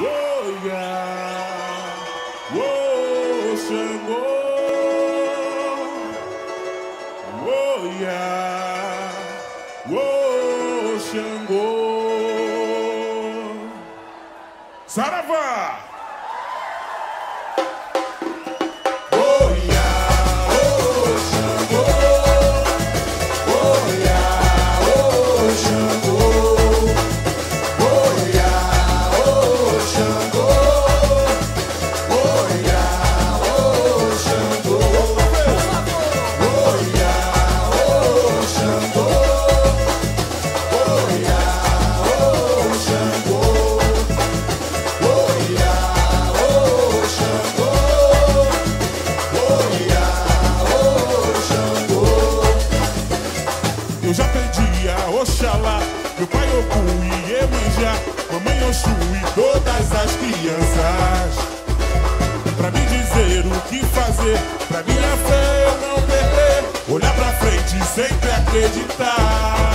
Whoa, yeah. Shango. Yeah. Shango. Sarava. Oxalá, meu pai Ogu e Iemanjá, mamãe Oxu e todas as crianças. Pra me dizer o que fazer, pra minha fé eu não perder, olhar pra frente e sempre acreditar.